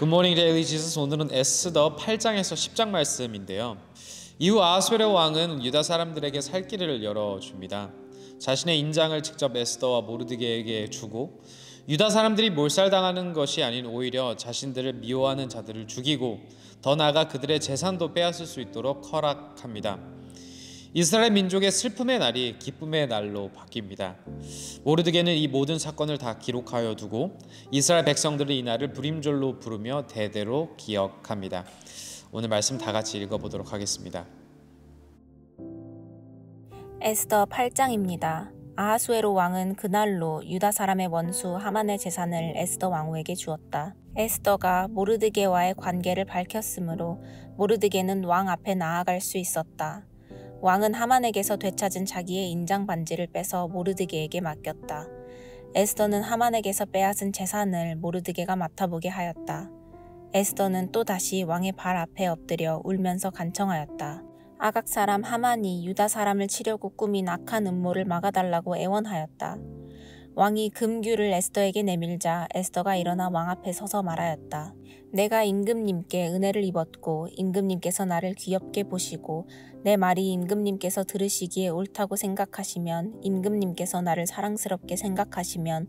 Good morning Daily Jesus 오늘은 에스더 8장에서 10장 말씀인데요. 이후 아하수에로 왕은 유다 사람들에게 살 길을 열어줍니다. 자신의 인장을 직접 에스더와 모르드개에게 주고 유다 사람들이 몰살당하는 것이 아닌 오히려 자신들을 미워하는 자들을 죽이고 더 나아가 그들의 재산도 빼앗을 수 있도록 허락합니다. 이스라엘 민족의 슬픔의 날이 기쁨의 날로 바뀝니다. 모르드개는 이 모든 사건을 다 기록하여 두고 이스라엘 백성들은 이 날을 불임절로 부르며 대대로 기억합니다. 오늘 말씀 다 같이 읽어보도록 하겠습니다. 에스더 8장입니다. 아하수에로 왕은 그날로 유다 사람의 원수 하만의 재산을 에스더 왕후에게 주었다. 에스더가 모르드게와의 관계를 밝혔으므로 모르드게는 왕 앞에 나아갈 수 있었다. 왕은 하만에게서 되찾은 자기의 인장 반지를 빼서 모르드게에게 맡겼다. 에스더는 하만에게서 빼앗은 재산을 모르드게가 맡아보게 하였다. 에스더는 또다시 왕의 발 앞에 엎드려 울면서 간청하였다. 아각 사람 하만이 유다 사람을 치려고 꾸민 악한 음모를 막아달라고 애원하였다. 왕이 금규를 에스더에게 내밀자 에스더가 일어나 왕 앞에 서서 말하였다. 내가 임금님께 은혜를 입었고 임금님께서 나를 귀엽게 보시고 내 말이 임금님께서 들으시기에 옳다고 생각하시면 임금님께서 나를 사랑스럽게 생각하시면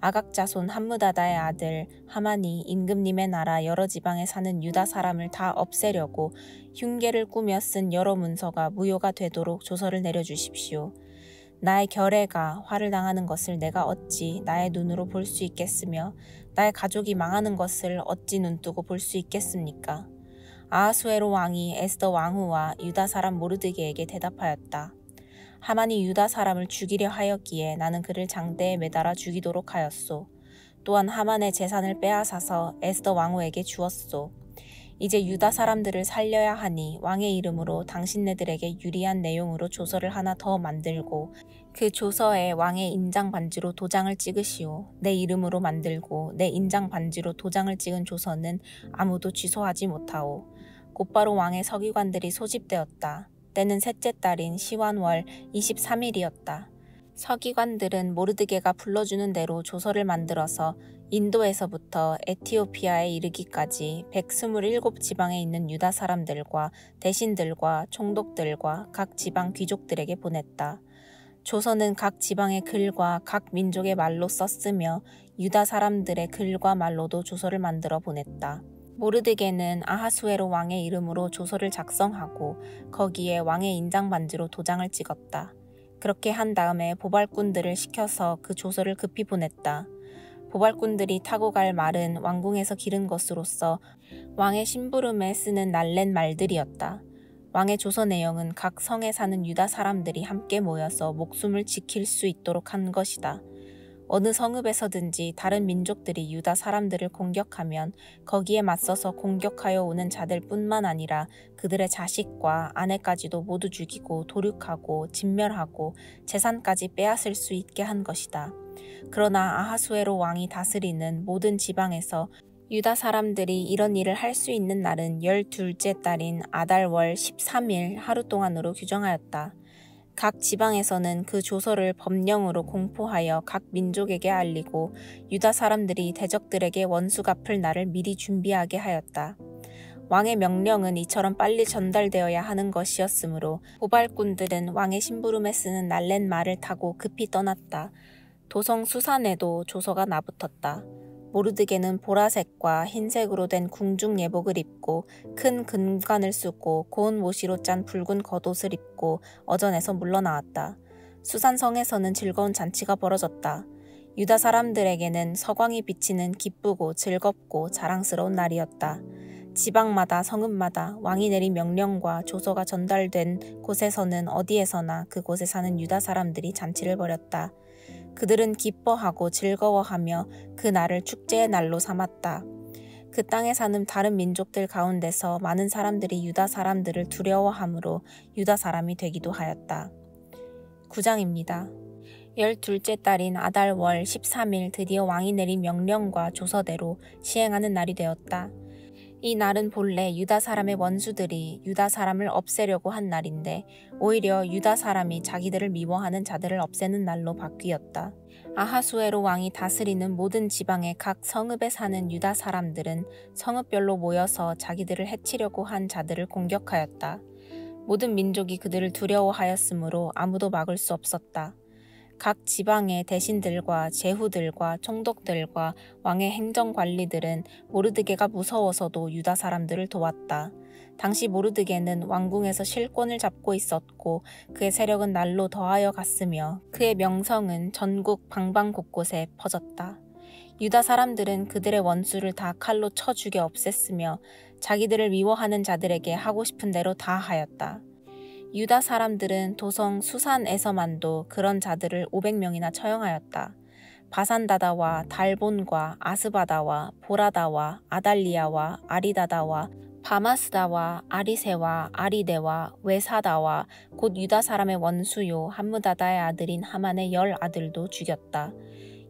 아각자손 함무다다의 아들 하만이 임금님의 나라 여러 지방에 사는 유다 사람을 다 없애려고 흉계를 꾸며 쓴 여러 문서가 무효가 되도록 조서를 내려주십시오. 나의 결애가 화를 당하는 것을 내가 어찌 나의 눈으로 볼 수 있겠으며 나의 가족이 망하는 것을 어찌 눈뜨고 볼 수 있겠습니까? 아하수에로 왕이 에스더 왕후와 유다 사람 모르드게에게 대답하였다. 하만이 유다 사람을 죽이려 하였기에 나는 그를 장대에 매달아 죽이도록 하였소. 또한 하만의 재산을 빼앗아서 에스더 왕후에게 주었소. 이제 유다 사람들을 살려야 하니 왕의 이름으로 당신네들에게 유리한 내용으로 조서를 하나 더 만들고 그 조서에 왕의 인장 반지로 도장을 찍으시오. 내 이름으로 만들고 내 인장 반지로 도장을 찍은 조서는 아무도 취소하지 못하오. 곧바로 왕의 서기관들이 소집되었다. 때는 셋째 달인 시완월 23일이었다. 서기관들은 모르드게가 불러주는 대로 조서를 만들어서 인도에서부터 에티오피아에 이르기까지 127지방에 있는 유다 사람들과 대신들과 총독들과 각 지방 귀족들에게 보냈다. 조서는 각 지방의 글과 각 민족의 말로 썼으며 유다 사람들의 글과 말로도 조서를 만들어 보냈다. 모르드게는 아하수에로 왕의 이름으로 조서를 작성하고 거기에 왕의 인장 반지로 도장을 찍었다. 그렇게 한 다음에 보발꾼들을 시켜서 그 조서를 급히 보냈다. 보발꾼들이 타고 갈 말은 왕궁에서 기른 것으로서 왕의 심부름에 쓰는 날랜 말들이었다. 왕의 조서 내용은 각 성에 사는 유다 사람들이 함께 모여서 목숨을 지킬 수 있도록 한 것이다. 어느 성읍에서든지 다른 민족들이 유다 사람들을 공격하면 거기에 맞서서 공격하여 오는 자들 뿐만 아니라 그들의 자식과 아내까지도 모두 죽이고 도륙하고 진멸하고 재산까지 빼앗을 수 있게 한 것이다. 그러나 아하수에로 왕이 다스리는 모든 지방에서 유다 사람들이 이런 일을 할 수 있는 날은 열둘째 달인 아달월 13일 하루 동안으로 규정하였다. 각 지방에서는 그 조서를 법령으로 공포하여 각 민족에게 알리고 유다 사람들이 대적들에게 원수 갚을 날을 미리 준비하게 하였다. 왕의 명령은 이처럼 빨리 전달되어야 하는 것이었으므로 보발꾼들은 왕의 심부름에 쓰는 날랜 말을 타고 급히 떠났다. 도성 수산에도 조서가 나붙었다. 모르드게는 보라색과 흰색으로 된 궁중 예복을 입고 큰 금관을 쓰고 고운 모시로 짠 붉은 겉옷을 입고 어전에서 물러나왔다. 수산성에서는 즐거운 잔치가 벌어졌다. 유다 사람들에게는 서광이 비치는 기쁘고 즐겁고 자랑스러운 날이었다. 지방마다 성읍마다 왕이 내린 명령과 조서가 전달된 곳에서는 어디에서나 그곳에 사는 유다 사람들이 잔치를 벌였다. 그들은 기뻐하고 즐거워하며 그 날을 축제의 날로 삼았다. 그 땅에 사는 다른 민족들 가운데서 많은 사람들이 유다 사람들을 두려워하므로 유다 사람이 되기도 하였다. 9장입니다. 열둘째 달인 아달월 13일 드디어 왕이 내린 명령과 조서대로 시행하는 날이 되었다. 이 날은 본래 유다 사람의 원수들이 유다 사람을 없애려고 한 날인데 오히려 유다 사람이 자기들을 미워하는 자들을 없애는 날로 바뀌었다. 아하수에로 왕이 다스리는 모든 지방의 각 성읍에 사는 유다 사람들은 성읍별로 모여서 자기들을 해치려고 한 자들을 공격하였다. 모든 민족이 그들을 두려워하였으므로 아무도 막을 수 없었다. 각 지방의 대신들과 제후들과 총독들과 왕의 행정관리들은 모르드게가 무서워서도 유다 사람들을 도왔다. 당시 모르드게는 왕궁에서 실권을 잡고 있었고 그의 세력은 날로 더하여 갔으며 그의 명성은 전국 방방 곳곳에 퍼졌다. 유다 사람들은 그들의 원수를 다 칼로 쳐 죽여 없앴으며 자기들을 미워하는 자들에게 하고 싶은 대로 다 하였다. 유다 사람들은 도성 수산에서만도 그런 자들을 500명이나 처형하였다. 바산다다와 달본과 아스바다와 보라다와 아달리아와 아리다다와 바마스다와 아리세와 아리데와 외사다와 곧 유다 사람의 원수요 함무다다의 아들인 하만의 열 아들도 죽였다.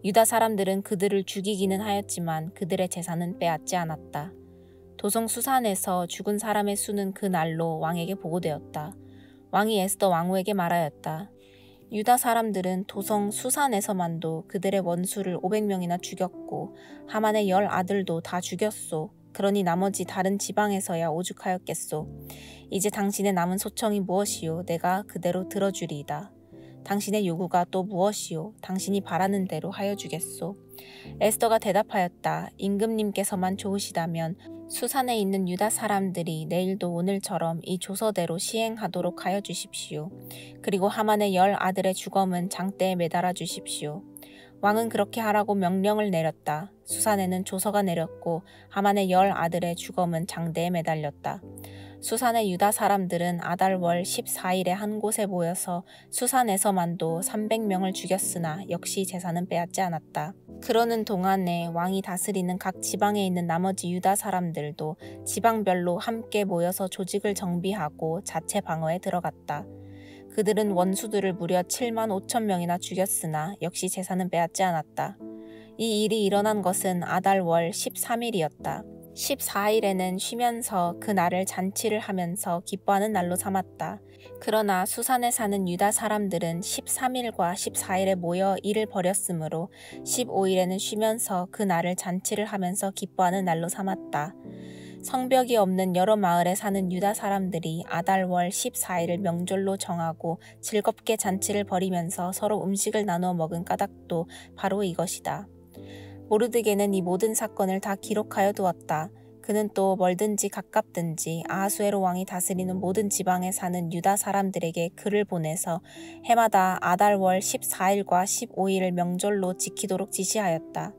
유다 사람들은 그들을 죽이기는 하였지만 그들의 재산은 빼앗지 않았다. 도성 수산에서 죽은 사람의 수는 그 날로 왕에게 보고되었다. 왕이 에스더 왕후에게 말하였다. 유다 사람들은 도성 수산에서만도 그들의 원수를 500명이나 죽였고 하만의 열 아들도 다 죽였소. 그러니 나머지 다른 지방에서야 오죽하였겠소. 이제 당신의 남은 소청이 무엇이요? 내가 그대로 들어주리이다. 당신의 요구가 또 무엇이요? 당신이 바라는 대로 하여 주겠소. 에스더가 대답하였다. 임금님께서만 좋으시다면 수산에 있는 유다 사람들이 내일도 오늘처럼 이 조서대로 시행하도록 하여 주십시오. 그리고 하만의 열 아들의 주검은 장대에 매달아 주십시오. 왕은 그렇게 하라고 명령을 내렸다. 수산에는 조서가 내렸고 하만의 열 아들의 주검은 장대에 매달렸다. 수산의 유다 사람들은 아달월 14일에 한 곳에 모여서 수산에서만도 300명을 죽였으나 역시 재산은 빼앗지 않았다. 그러는 동안에 왕이 다스리는 각 지방에 있는 나머지 유다 사람들도 지방별로 함께 모여서 조직을 정비하고 자체 방어에 들어갔다. 그들은 원수들을 무려 7만 5천 명이나 죽였으나 역시 재산은 빼앗지 않았다. 이 일이 일어난 것은 아달월 13일이었다. 14일에는 쉬면서 그 날을 잔치를 하면서 기뻐하는 날로 삼았다. 그러나 수산에 사는 유다 사람들은 13일과 14일에 모여 일을 벌였으므로 15일에는 쉬면서 그 날을 잔치를 하면서 기뻐하는 날로 삼았다. 성벽이 없는 여러 마을에 사는 유다 사람들이 아달월 14일을 명절로 정하고 즐겁게 잔치를 벌이면서 서로 음식을 나누어 먹은 까닭도 바로 이것이다. 모르드게는 이 모든 사건을 다 기록하여 두었다. 그는 또 멀든지 가깝든지 아하수에로 왕이 다스리는 모든 지방에 사는 유다 사람들에게 글을 보내서 해마다 아달월 14일과 15일을 명절로 지키도록 지시하였다.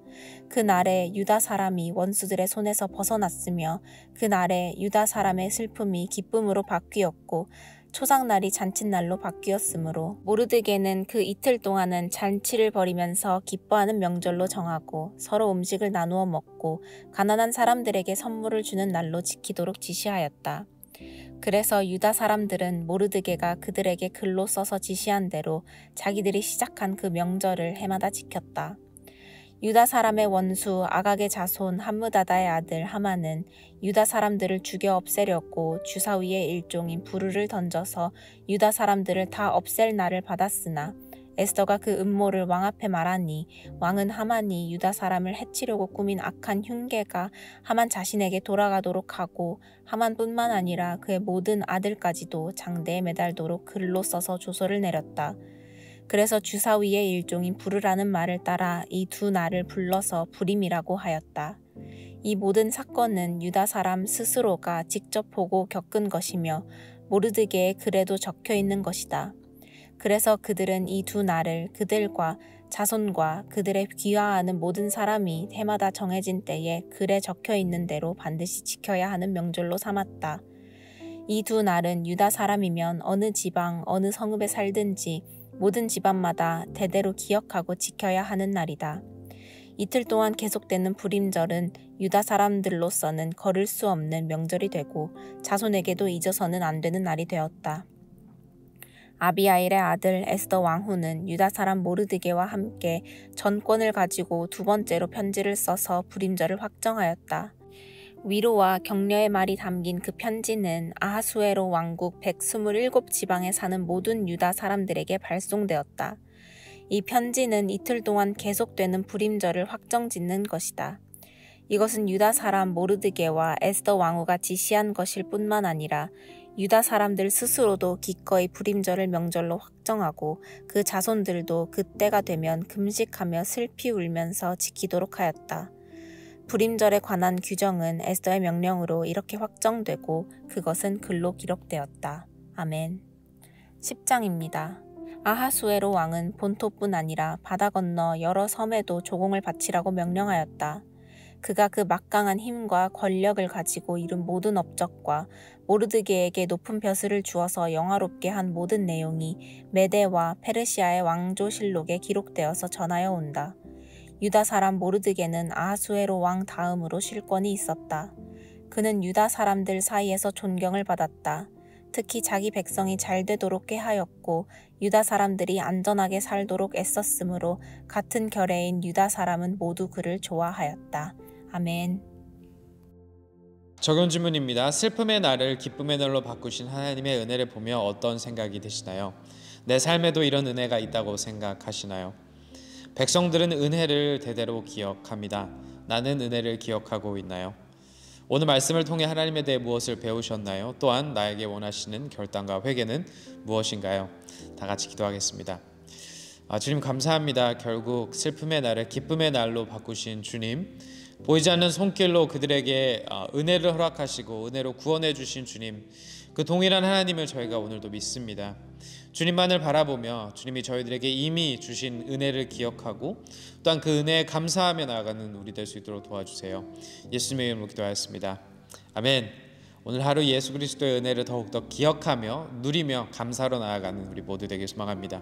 그 날에 유다 사람이 원수들의 손에서 벗어났으며 그 날에 유다 사람의 슬픔이 기쁨으로 바뀌었고 초상날이 잔칫날로 바뀌었으므로 모르드게는 그 이틀 동안은 잔치를 벌이면서 기뻐하는 명절로 정하고 서로 음식을 나누어 먹고 가난한 사람들에게 선물을 주는 날로 지키도록 지시하였다. 그래서 유다 사람들은 모르드게가 그들에게 글로 써서 지시한 대로 자기들이 시작한 그 명절을 해마다 지켰다. 유다 사람의 원수 아각의 자손 함무다다의 아들 하마는 유다 사람들을 죽여 없애려고 주사위의 일종인 부르를 던져서 유다 사람들을 다 없앨 날을 받았으나 에스더가 그 음모를 왕 앞에 말하니 왕은 하만이 유다 사람을 해치려고 꾸민 악한 흉계가 하만 자신에게 돌아가도록 하고 하만뿐만 아니라 그의 모든 아들까지도 장대에 매달도록 글로 써서 조서를 내렸다. 그래서 주사위의 일종인 부르라는 말을 따라 이 두 날을 불러서 불임이라고 하였다. 이 모든 사건은 유다 사람 스스로가 직접 보고 겪은 것이며 모르드게의 글에도 적혀 있는 것이다. 그래서 그들은 이 두 날을 그들과 자손과 그들의 귀화하는 모든 사람이 해마다 정해진 때에 글에 적혀 있는 대로 반드시 지켜야 하는 명절로 삼았다. 이 두 날은 유다 사람이면 어느 지방, 어느 성읍에 살든지 모든 집안마다 대대로 기억하고 지켜야 하는 날이다. 이틀 동안 계속되는 불임절은 유다 사람들로서는 걸을 수 없는 명절이 되고 자손에게도 잊어서는 안 되는 날이 되었다. 아비아일의 아들 에스더 왕후는 유다 사람 모르드게와 함께 전권을 가지고 두 번째로 편지를 써서 불임절을 확정하였다. 위로와 격려의 말이 담긴 그 편지는 아하수에로 왕국 127 지방에 사는 모든 유다 사람들에게 발송되었다. 이 편지는 이틀 동안 계속되는 불임절을 확정짓는 것이다. 이것은 유다 사람 모르드게와 에스더 왕후가 지시한 것일 뿐만 아니라 유다 사람들 스스로도 기꺼이 불임절을 명절로 확정하고 그 자손들도 그때가 되면 금식하며 슬피 울면서 지키도록 하였다. 불임절에 관한 규정은 에스더의 명령으로 이렇게 확정되고 그것은 글로 기록되었다. 아멘. 10장입니다. 아하수에로 왕은 본토뿐 아니라 바다 건너 여러 섬에도 조공을 바치라고 명령하였다. 그가 그 막강한 힘과 권력을 가지고 이룬 모든 업적과 모르드게에게 높은 벼슬을 주어서 영화롭게 한 모든 내용이 메데와 페르시아의 왕조실록에 기록되어서 전하여 온다. 유다 사람 모르드게는 아하수에로 왕 다음으로 실권이 있었다. 그는 유다 사람들 사이에서 존경을 받았다. 특히 자기 백성이 잘 되도록 꾀하였고 유다 사람들이 안전하게 살도록 애썼으므로 같은 결의인 유다 사람은 모두 그를 좋아하였다. 아멘. 적용 질문입니다. 슬픔의 날을 기쁨의 날로 바꾸신 하나님의 은혜를 보며 어떤 생각이 드시나요? 내 삶에도 이런 은혜가 있다고 생각하시나요? 백성들은 은혜를 대대로 기억합니다. 나는 은혜를 기억하고 있나요? 오늘 말씀을 통해 하나님에 대해 무엇을 배우셨나요? 또한 나에게 원하시는 결단과 회개는 무엇인가요? 다 같이 기도하겠습니다. 아, 주님 감사합니다. 결국 슬픔의 날을 기쁨의 날로 바꾸신 주님. 보이지 않는 손길로 그들에게 아, 은혜를 허락하시고 은혜로 구원해 주신 주님 그 동일한 하나님을 저희가 오늘도 믿습니다. 주님만을 바라보며 주님이 저희들에게 이미 주신 은혜를 기억하고 또한 그 은혜에 감사하며 나아가는 우리 될 수 있도록 도와주세요. 예수님의 이름으로 기도하였습니다. 아멘. 오늘 하루 예수 그리스도의 은혜를 더욱더 기억하며 누리며 감사로 나아가는 우리 모두 되길 소망합니다.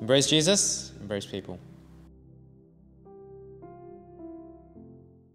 Embrace Jesus, embrace people.